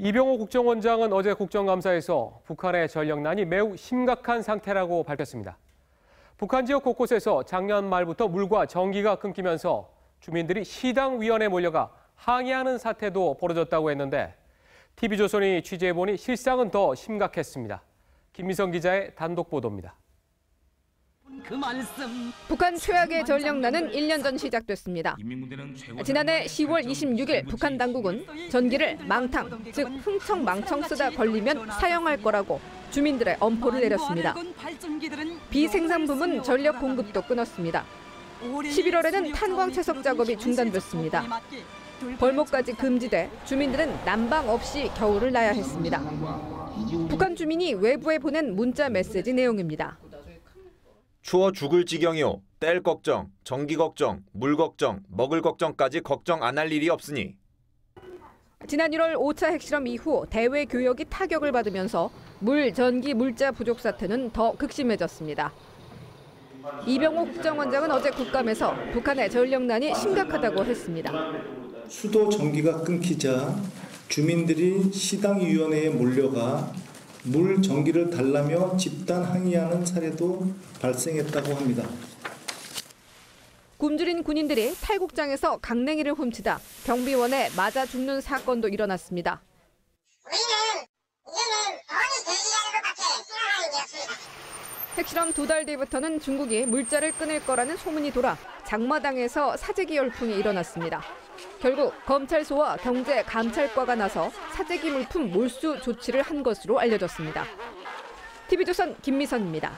이병호 국정원장은 어제 국정감사에서 북한의 전력난이 매우 심각한 상태라고 밝혔습니다. 북한 지역 곳곳에서 작년 말부터 물과 전기가 끊기면서 주민들이 시당위원회에 몰려가 항의하는 사태도 벌어졌다고 했는데 TV조선이 취재해보니 실상은 더 심각했습니다. 김미성 기자의 단독 보도입니다. 그 말씀 북한 최악의 전력난은 1년 전 시작됐습니다. 지난해 10월 26일 북한 당국은 전기를 망탕, 즉 흥청망청 쓰다 걸리면 사용할 거라고 주민들의 엄포를 내렸습니다. 비생산 부문 전력 공급도 끊었습니다. 11월에는 탄광 채석 작업이 중단됐습니다. 벌목까지 금지돼 주민들은 난방 없이 겨울을 나야 했습니다. 북한 주민이 외부에 보낸 문자 메시지 내용입니다. 추워 죽을 지경이오. 뗄 걱정, 전기 걱정, 물 걱정, 먹을 걱정까지 걱정 안 할 일이 없으니 지난 1월 5차 핵실험 이후 대외 교역이 타격을 받으면서 물, 전기, 물자 부족 사태는 더 극심해졌습니다. 이병호 국정원장은 어제 국감에서 북한의 전력난이 심각하다고 했습니다. 수도 전기가 끊기자 주민들이 시당위원회에 몰려가 물 전기를 달라며 집단 항의하는 사례도 발생했다고 합니다. 굶주린 군인들이 탈국장에서 강냉이를 훔치다 경비원에 맞아 죽는 사건도 일어났습니다. 핵실험 두 달 뒤부터는 중국이 물자를 끊을 거라는 소문이 돌아 장마당에서 사재기 열풍이 일어났습니다. 결국 검찰소와 경제 감찰과가 나서 사재기 물품 몰수 조치를 한 것으로 알려졌습니다. TV조선 김미선입니다.